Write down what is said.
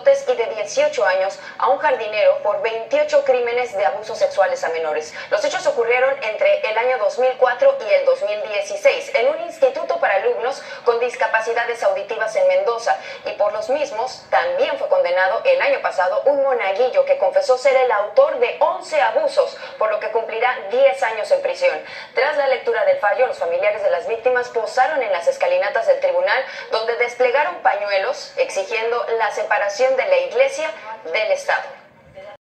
y de 18 años a un jardinero por 28 crímenes de abusos sexuales a menores. Los hechos ocurrieron entre el año 2004 y el 2016 en un instituto para alumnos con discapacidades auditivas en Mendoza y por los mismos también fue condenado el año pasado un monaguillo que confesó ser el autor de 11 abusos, por lo que cumplirá 10 años en prisión. Tras la lectura del fallo, los familiares de las víctimas posaron en las escalinatas del desplegaron pañuelos exigiendo la separación de la Iglesia del Estado.